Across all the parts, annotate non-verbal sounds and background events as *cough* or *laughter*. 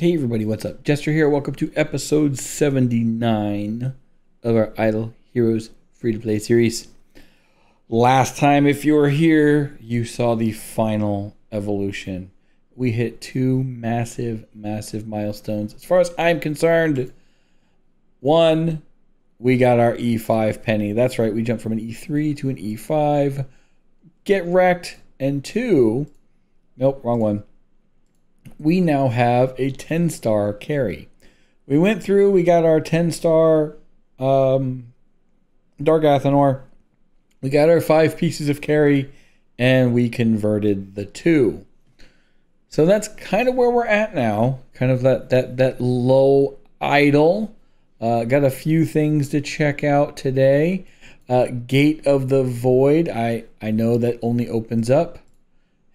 Hey everybody, what's up? Jester here. Welcome to episode 79 of our Idle Heroes free to play series. Last time, if you were here, you saw the final evolution. We hit two massive, massive milestones. As far as I'm concerned, one, we got our E5 penny. That's right, we jumped from an E3 to an E5. Get wrecked. And two, nope, wrong one we now have a 10 star carry. We went through, we got our 10 star um, Dark Arthindol, we got our five pieces of carry, and we converted the two. So that's kind of where we're at now. Kind of that that that low idle. Uh, got a few things to check out today. Uh, Gate of the Void. I I know that only opens up.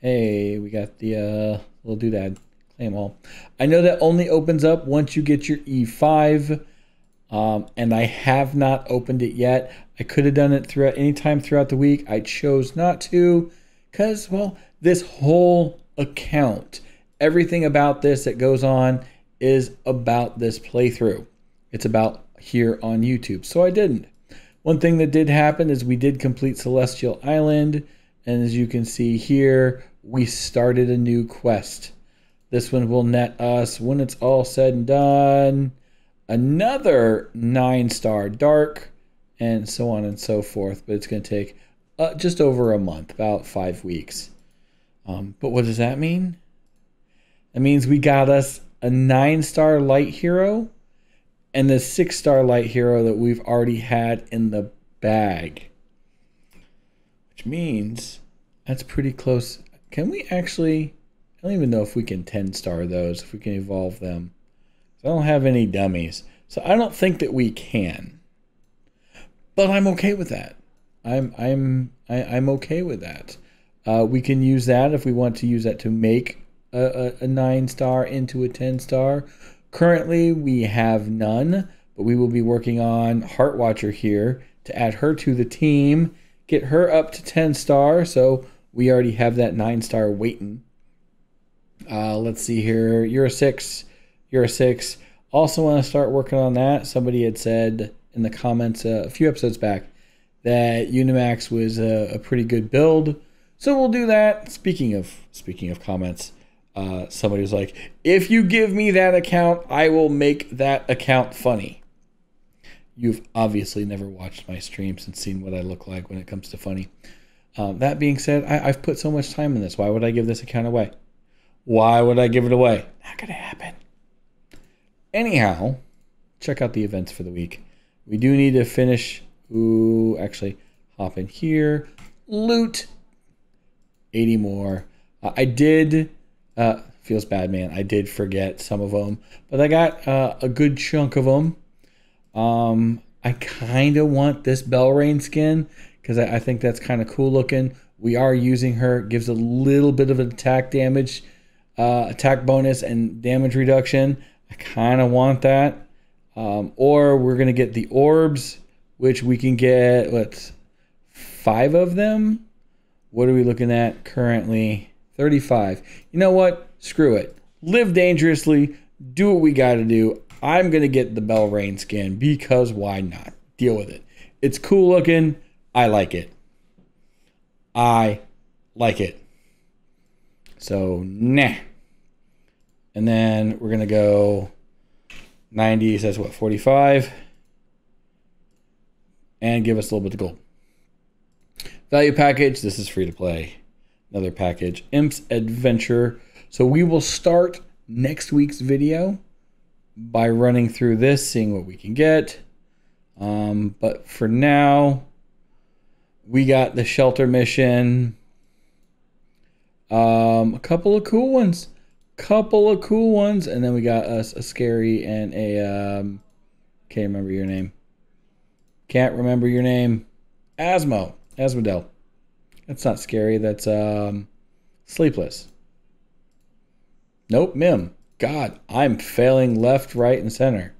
Hey, we got the uh, little doodad. Claim all. I know that only opens up once you get your E5, um, and I have not opened it yet. I could have done it throughout any time throughout the week. I chose not to because, well, this whole account, everything about this that goes on is about this playthrough. It's about here on YouTube. So I didn't. One thing that did happen is we did complete Celestial Island. And as you can see here, we started a new quest. This one will net us, when it's all said and done, another nine star dark, and so on and so forth. But it's going to take uh, just over a month, about five weeks. Um, but what does that mean? That means we got us a nine star light hero and the six star light hero that we've already had in the bag. Which means that's pretty close. Can we actually I don't even know if we can 10 star those, if we can evolve them. I don't have any dummies. So I don't think that we can. But I'm okay with that. I'm I'm I, am i am okay with that. Uh, we can use that if we want to use that to make a, a, a nine star into a 10 star. Currently, we have none, but we will be working on Heart Watcher here to add her to the team, get her up to 10 star. So we already have that nine star waiting. Uh, let's see here. You're a six. You're a six. Also, want to start working on that. Somebody had said in the comments uh, a few episodes back that Unimax was a, a, pretty good build, so we'll do that. Speaking of speaking of comments, uh, somebody was like, "If you give me that account, I will make that account funny." You've obviously never watched my streams and seen what I look like when it comes to funny. Um, that being said, I, I've put so much time in this. Why would I give this account away? Why would I give it away? Not going to happen. Anyhow, check out the events for the week. We do need to finish. Ooh, actually, hop in here. Loot 80 more. Uh, I did. Uh, feels bad, man. I did forget some of them, but I got uh, a good chunk of them. Um, I kind of want this Belrain skin because I, I, think that's kind of cool looking. We are using her. It gives a little bit of attack damage uh, attack bonus and damage reduction. I kind of want that. Um, or we're going to get the orbs, which we can get, what, five of them? What are we looking at currently? 35. You know what? Screw it. Live dangerously. Do what we got to do. I'm going to get the Belrain skin because why not? Deal with it. It's cool looking. I like it. I like it. So, nah. And then we're going to go 90 says what, 45? And give us a little bit of gold. Value package, this is free to play. Another package, Imp's Adventure. So we will start next week's video by running through this, seeing what we can get. Um, but for now, we got the shelter mission, um, a couple of cool ones, couple of cool ones, and then we got us a, scary and a um, can't remember your name. Can't remember your name. Asmo, Asmodel. That's not scary. That's um, sleepless. Nope, Mihm. God, I'm failing left, right, and center.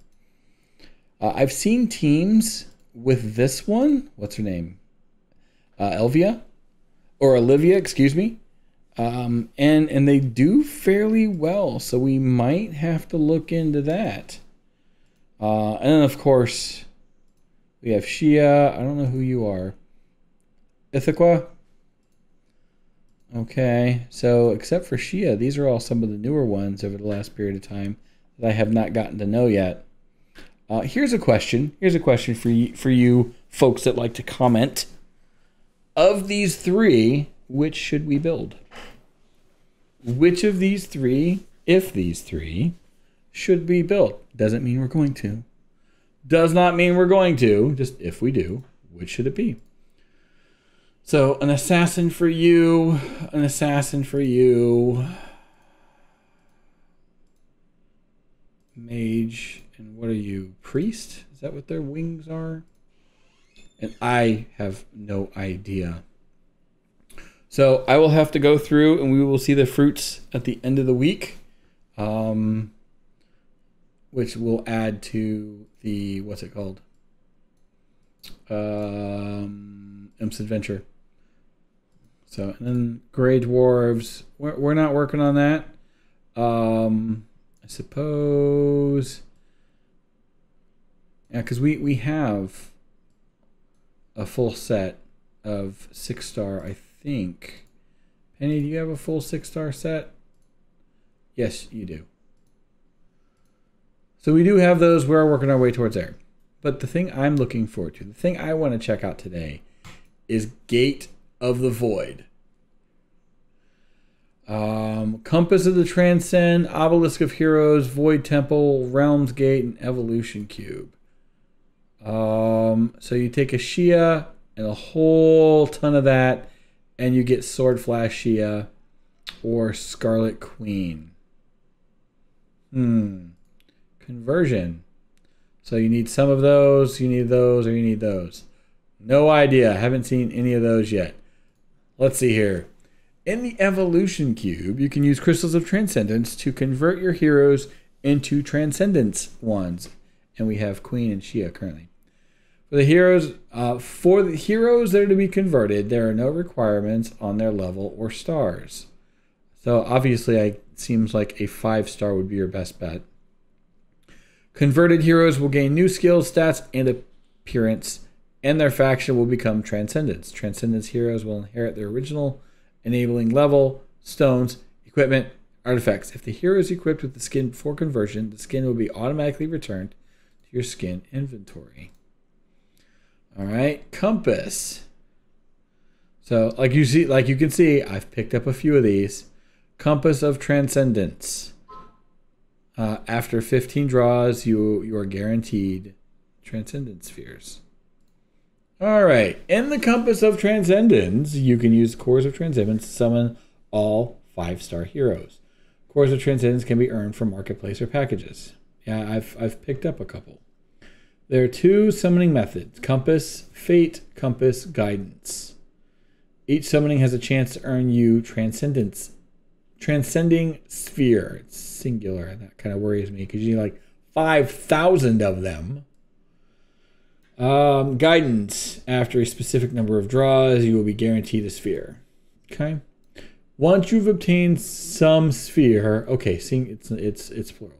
Uh, I've seen teams with this one. What's her name? Uh, Elvia or Olivia, excuse me. Um, and and they do fairly well, so we might have to look into that. Uh, and then of course we have Xia. I don't know who you are. Ithaca. Okay, so except for Xia, these are all some of the newer ones over the last period of time that I have not gotten to know yet. Uh, here's a question. Here's a question for you, for you folks that like to comment. Of these three, which should we build? Which of these three, if these three, should be built? Doesn't mean we're going to. Does not mean we're going to. Just if we do, which should it be? So, an assassin for you, an assassin for you, mage, and what are you? Priest? Is that what their wings are? And I have no idea. So I will have to go through and we will see the fruits at the end of the week, um, which will add to the, what's it called? Um, Imp's Adventure. So, and then Grey Dwarves, we're, we're not working on that. Um, I suppose. Yeah, because we, we have a full set of six star, I think. Penny, do you have a full six star set? Yes, you do. So we do have those. We're working our way towards there. But the thing I'm looking forward to, the thing I want to check out today, is Gate of the Void. Um, Compass of the Transcend, Obelisk of Heroes, Void Temple, Realms Gate, and Evolution Cube. Um, so you take a Xia and a whole ton of that, and you get Sword Flash Xia or Scarlet Queen. Hmm. Conversion. So you need some of those, you need those, or you need those. No idea. Haven't seen any of those yet. Let's see here. In the Evolution Cube, you can use Crystals of Transcendence to convert your heroes into Transcendence ones. And we have Queen and Xia currently. For the heroes, uh, for the heroes that are to be converted, there are no requirements on their level or stars. So obviously, it seems like a five star would be your best bet. Converted heroes will gain new skills, stats, and appearance, and their faction will become Transcendence. Transcendence heroes will inherit their original enabling level, stones, equipment, artifacts. If the hero is equipped with the skin before conversion, the skin will be automatically returned to your skin inventory. All right, compass. So, like you see, like you can see, I've picked up a few of these. Compass of Transcendence. Uh, after 15 draws, you you are guaranteed Transcendence spheres. All right. In the Compass of Transcendence, you can use Cores of Transcendence to summon all five star heroes. Cores of Transcendence can be earned from marketplace or packages. Yeah, I've, I've picked up a couple. There are two summoning methods Compass, Fate, Compass, Guidance. Each summoning has a chance to earn you Transcendence, Transcending Sphere. It's singular. That kind of worries me because you need like 5,000 of them. Um, guidance. After a specific number of draws, you will be guaranteed a sphere. Okay. Once you've obtained some sphere, okay, sing, it's it's it's plural,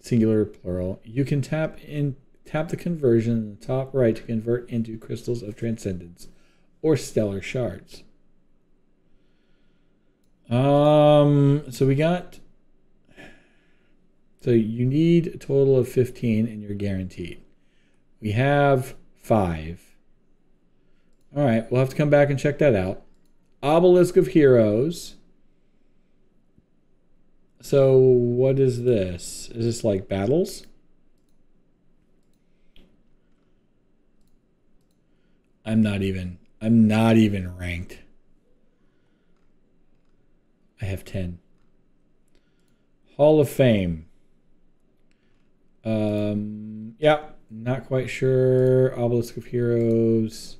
singular plural. You can tap in tap the conversion in the top right to convert into crystals of transcendence or stellar shards. Um, so we got. So you need a total of 15 and you're guaranteed. We have five. All right, we'll have to come back and check that out. Obelisk of Heroes. So, what is this? Is this like battles? I'm not even. I'm not even ranked. I have 10. Hall of Fame. Um, yeah, not quite sure. Obelisk of Heroes.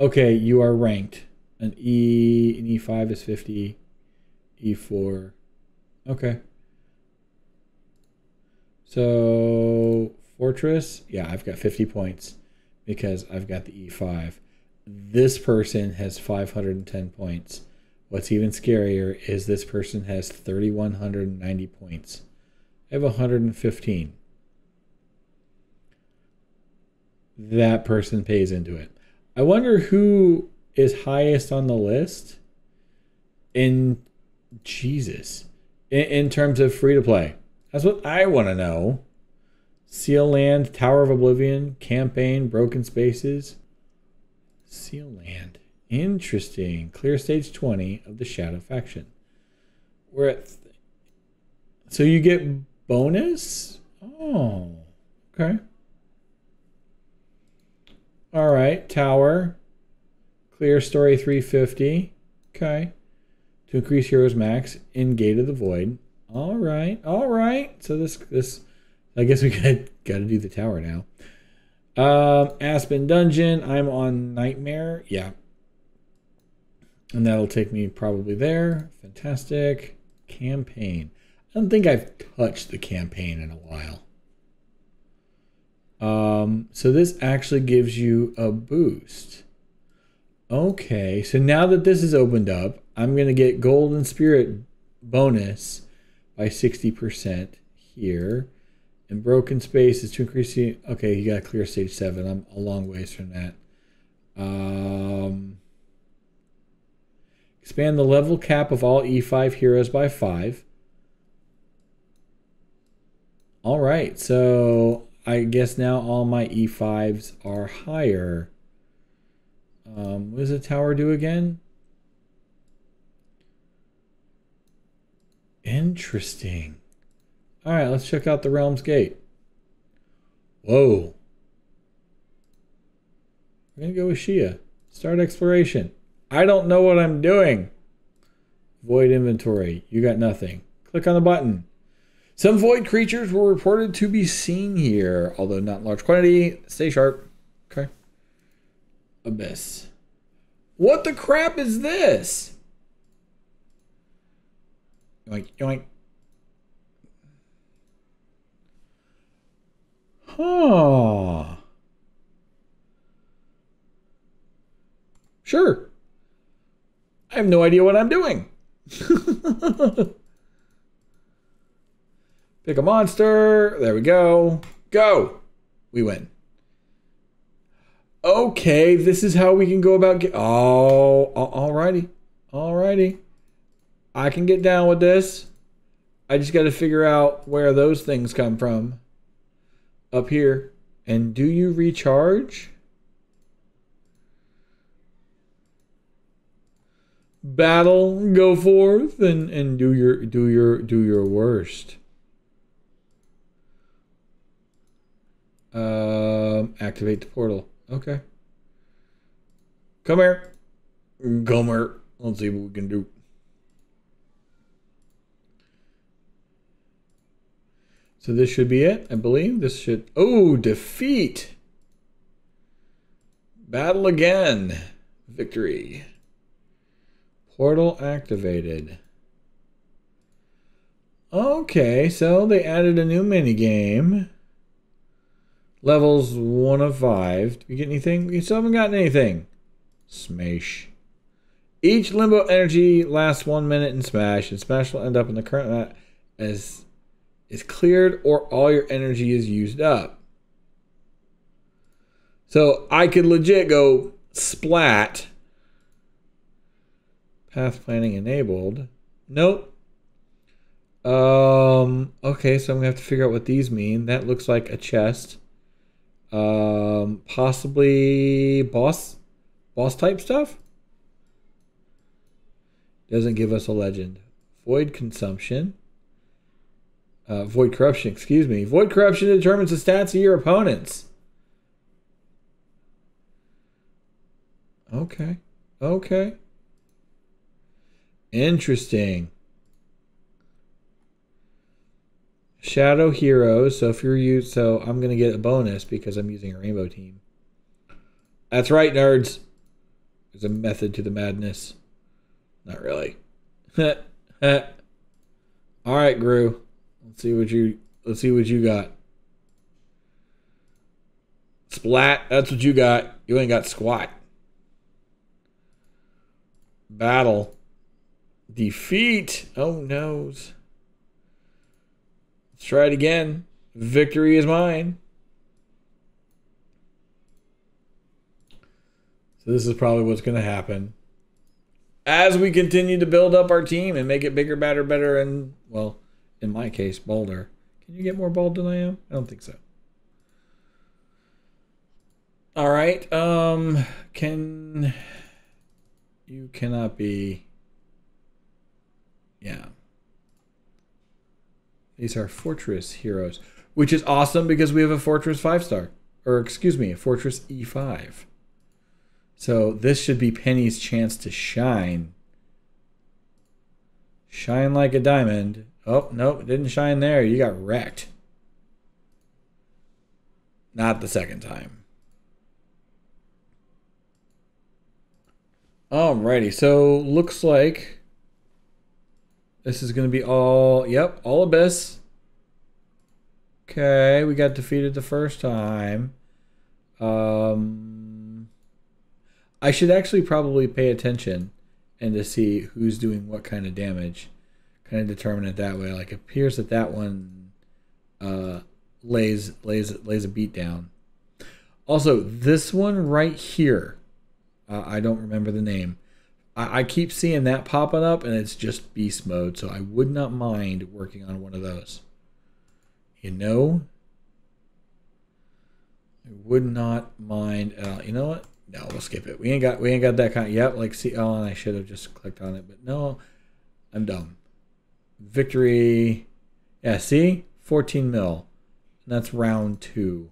Okay, you are ranked. An E an E5 is 50. E4. Okay. So Fortress, yeah, I've got 50 points because I've got the E5. this person has 510 points. What's even scarier is this person has 3,190 points. I have 115. That person pays into it. I wonder who is highest on the list in Jesus in, in terms of free to play. That's what I want to know. Seal Land, Tower of Oblivion, Campaign, Broken Spaces. Seal Land. Interesting. Clear stage 20 of the Shadow faction. We're at. So you get bonus? Oh, okay. All right. Tower. Clear story 350. Okay. To increase heroes max in Gate of the Void. All right. All right. So this this I guess we got got to do the tower now. Um, Aspen Dungeon. I'm on Nightmare. Yeah. And that'll take me probably there. Fantastic. Campaign. I don't think I've touched the campaign in a while. Um, so this actually gives you a boost. Okay, so now that this is opened up, I'm going to get Golden Spirit bonus by 60% here. And broken space is to increase the. Okay, you got to clear stage seven. I'm a long ways from that. Um, expand the level cap of all E5 heroes by five. All right, so I guess now all my E5s are higher. Um, what does the tower do again? Interesting. All right, let's check out the Realm's Gate. Whoa. We're going to go with Xia. Start exploration. I don't know what I'm doing. Void inventory. You got nothing. Click on the button. Some void creatures were reported to be seen here, although not in large quantity. Stay sharp. Okay. Abyss. What the crap is this? Yoink, yoink. Huh. Sure. I have no idea what I'm doing. *laughs* Pick a monster. There we go. Go. We win. Okay, this is how we can go about get. Oh, alrighty, alrighty. I can get down with this. I just got to figure out where those things come from. Up here. And do you recharge? Battle, go forth and, and do your do your do your worst. Um, activate the portal. Okay. Come here. Come here. Let's see what we can do. So this should be it, I believe. This should... Oh, defeat! Battle again. Victory. Portal activated. Okay, so they added a new mini game. Levels 1 of 5. Did we get anything? We still haven't gotten anything. Smash. Each limbo energy lasts one minute in Smash, and Smash will end up in the current map as is cleared or all your energy is used up. So I could legit go splat. Path planning enabled. Nope. Um, okay, so I'm gonna have to figure out what these mean. That looks like a chest. Um, possibly boss, boss type stuff. Doesn't give us a legend. Void consumption. Uh, void corruption, excuse me. Void corruption determines the stats of your opponents. Okay. Okay. Interesting. Shadow Heroes. So if you're used, so I'm gonna get a bonus because I'm using a rainbow team. That's right, nerds. There's a method to the madness. Not really. *laughs* All right, Gru. Let's see what you let's see what you got. Splat. That's what you got. You ain't got squat. Battle. Defeat. Oh, noes. Let's try it again. Victory is mine. So this is probably what's going to happen. As we continue to build up our team and make it bigger, better, better, and, well, in my case, bolder. Can you get more bald than I am? I don't think so. All right. Um, can you cannot be. Yeah. These are fortress heroes, which is awesome because we have a fortress five star, or excuse me, a fortress E5. So this should be Penny's chance to shine. Shine like a diamond. Oh, nope, didn't shine there. You got wrecked. Not the second time. Alrighty, so looks like this is going to be all, yep, all Abyss. Okay, we got defeated the first time. Um, I should actually probably pay attention and to see who's doing what kind of damage. Kind of determine it that way. Like it appears that that one uh, lays lays lays a beat down. Also, this one right here uh, I don't remember the name. I, I keep seeing that popping up, and it's just beast mode. So I would not mind working on one of those. You know, I would not mind. Uh, you know what? No, we'll skip it. We ain't got we ain't got that kind. Of, yep, like see. Oh, and I should have just clicked on it, but no, I'm dumb. Victory. Yeah, see, 14 mil. And that's round two.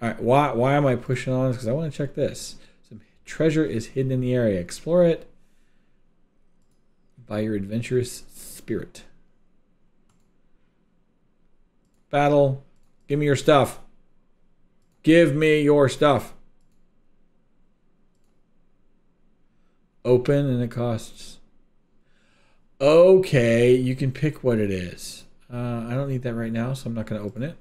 All right, why why am I pushing on this? Because I want to check this. Some treasure is hidden in the area. Explore it by your adventurous spirit. Battle. Give me your stuff. Give me your stuff. Open and it costs. Okay, you can pick what it is. Uh, I don't need that right now, so I'm not going to open it.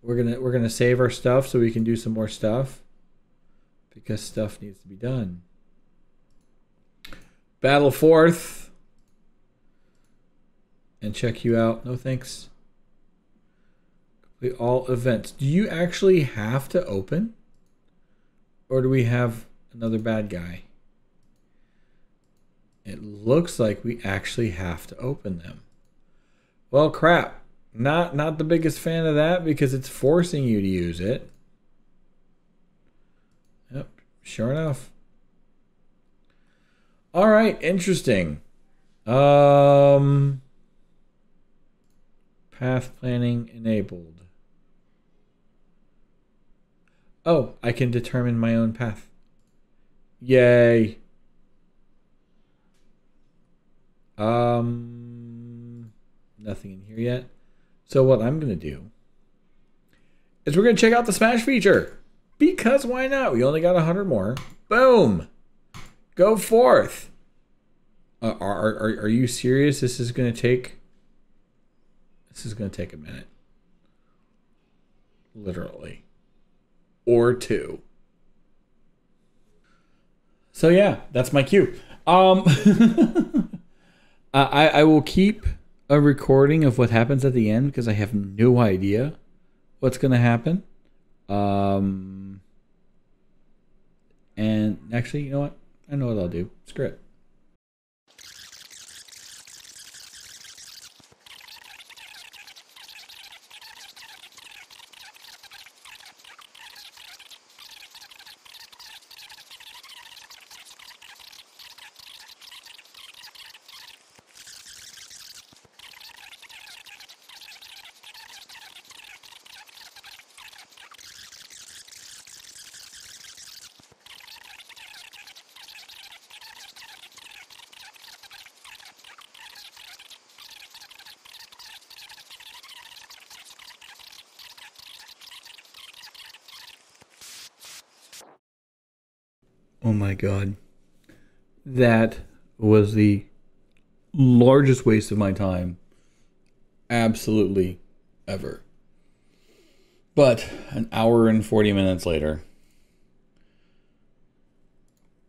We're gonna we're gonna save our stuff so we can do some more stuff because stuff needs to be done. Battle forth and check you out. No thanks. Complete all events. Do you actually have to open? Or do we have another bad guy? It looks like we actually have to open them. Well, crap. Not not the biggest fan of that because it's forcing you to use it. Yep, sure enough. All right, interesting. Um path planning enabled. Oh, I can determine my own path. Yay. Um nothing in here yet. So what I'm going to do is we're going to check out the Smash feature. Because why not? We only got a 100 more. Boom. Go forth. Uh, are, are, are you serious? This is going to take... This is going to take a minute. Literally. Or two. So yeah, that's my cue. Um, *laughs* I, I will keep a recording of what happens at the end because I have no idea what's going to happen. Um, and actually, you know what? I know what I'll do. Screw it. My god. That was the largest waste of my time. Absolutely ever. But an hour and 40 minutes later,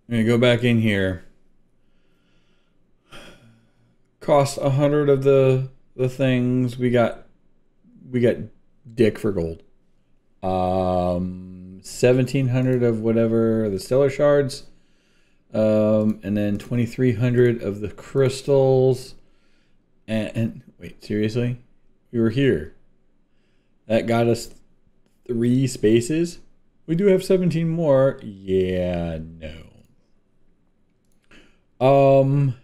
I'm gonna go back in here. Cost a hundred of the the things we got. We got dick for gold. Um, seventeen hundred of whatever the stellar shards. Um, and then twenty three hundred of the crystals. And, and wait, seriously, we were here. That got us three spaces. We do have 17 more. Yeah, no. Um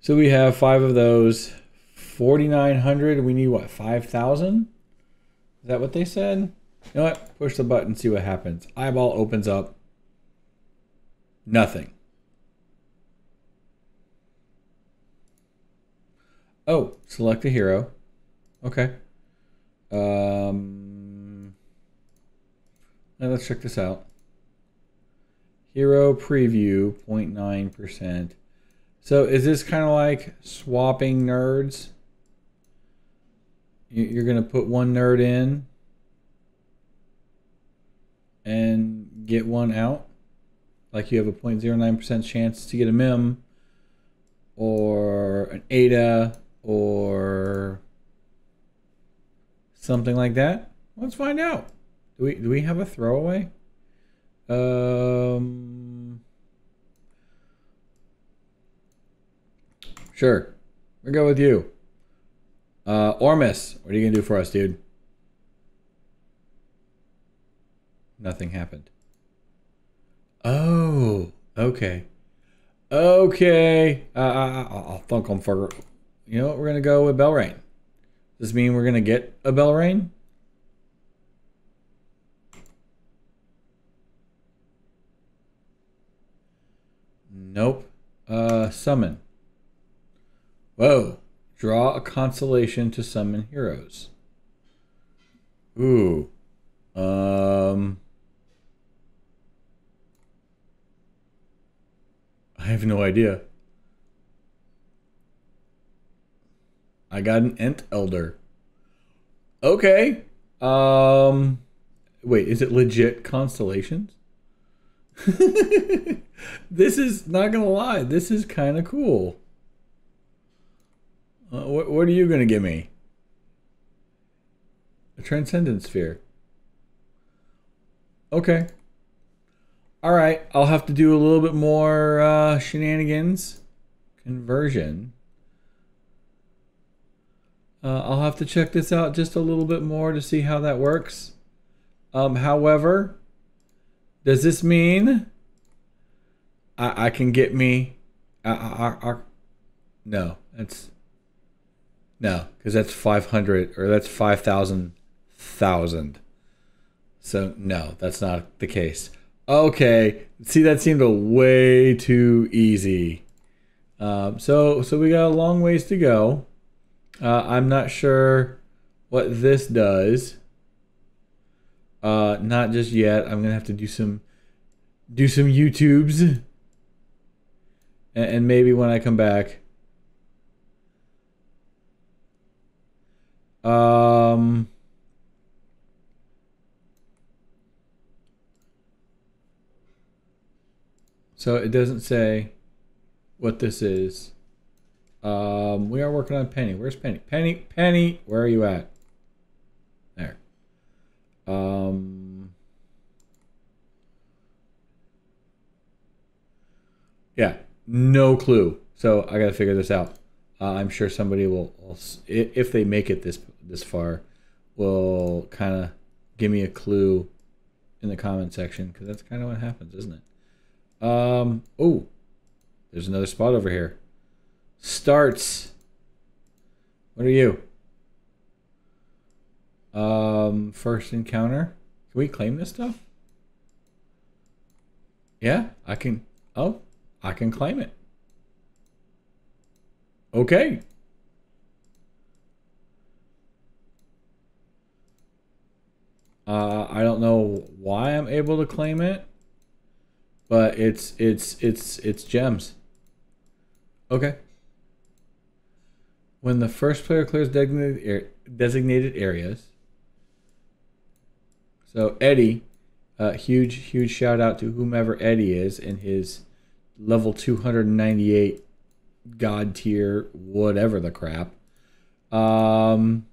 so we have 5 of those. 4900, we need what? 5000? Is that what they said? You know what? Push the button, see what happens. Eyeball opens up. Nothing. Oh, select a hero. Okay. Um, now let's check this out. Hero preview 0.9%. So is this kind of like swapping nerds? You're going to put one nerd in and get one out? Like you have a 0.09% chance to get a Mihm or an ADA or something like that. Let's find out. Do we do we have a throwaway? Um Sure. We'll go with you. Uh Ormus, what are you gonna do for us, dude? Nothing happened. Oh, okay. Okay. Uh, I'll thunk on for you know what? We're gonna go with Belrain. Does this mean we're gonna get a Belrain? Nope. Uh, summon. Whoa. Draw a constellation to summon heroes. Ooh. Um. I have no idea. I got an Ent Elder. Okay. Um wait, is it legit constellations? *laughs* this is not gonna lie. This is kind of cool. Uh, what, what are you gonna give me? A transcendent sphere. Okay. All right. I'll have to do a little bit more uh, shenanigans. Conversion. Uh, I'll have to check this out just a little bit more to see how that works. Um, however, does this mean I, I can get me? No, that's no, because that's five hundred or that's five thousand thousand. So no, that's not the case. Okay, see that seemed a way too easy. Um, so so we got a long ways to go. Uh, I'm not sure what this does. Uh, not just yet. I'm gonna have to do some do some YouTubes, and, and maybe when I come back. Um. So it doesn't say what this is. Um, we are working on Penny. Where's Penny? Penny, Penny, where are you at? There. Um, yeah, no clue. So I got to figure this out. Uh, I'm sure somebody will, will, if they make it this this far, will kind of give me a clue in the comment section because that's kind of what happens, isn't it? Um, oh, there's another spot over here starts. What are you? Um, first encounter. Can we claim this stuff? Yeah, I can. Oh, I can claim it. Okay. Uh, I don't know why I'm able to claim it, but it's it's it's it's gems. Okay. When the first player clears designated, areas, so Eddie, Uh, huge, huge shout out to whomever Eddie is in his level 298 god tier, whatever the crap. Um,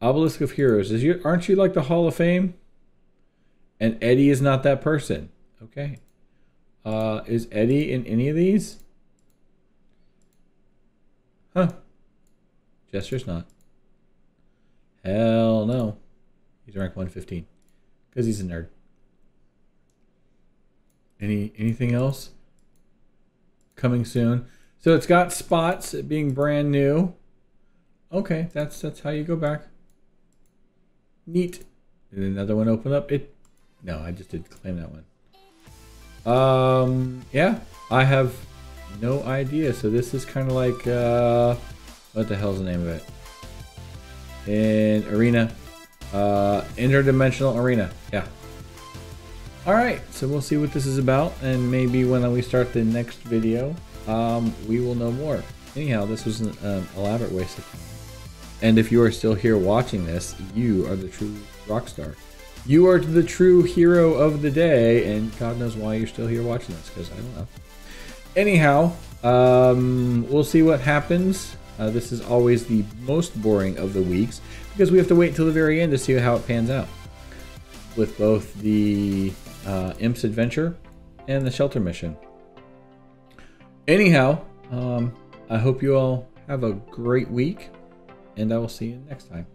Obelisk of Heroes. Is you aren't you like the Hall of Fame? And Eddie is not that person. Okay. Uh, is Eddie in any of these? Huh. Jester's not. Hell no. He's rank 115. Because he's a nerd. Any anything else? Coming soon. So it's got spots being brand new. Okay, that's that's how you go back. Neat. Did another one open up? It no, I just did claim that one. Um yeah, I have no idea. So this is kind of like uh what the hell's the name of it? In arena. Uh interdimensional arena. Yeah. Alright, so we'll see what this is about, and maybe when we start the next video, um, we will know more. Anyhow, this was an um, elaborate waste of time. And if you are still here watching this, you are the true rock star. You are the true hero of the day, and God knows why you're still here watching this, because I don't know. Anyhow, um, we'll see what happens. Uh, this is always the most boring of the weeks, because we have to wait till the very end to see how it pans out. With both the uh, Imp's Adventure and the Shelter Mission. Anyhow, um, I hope you all have a great week, and I will see you next time.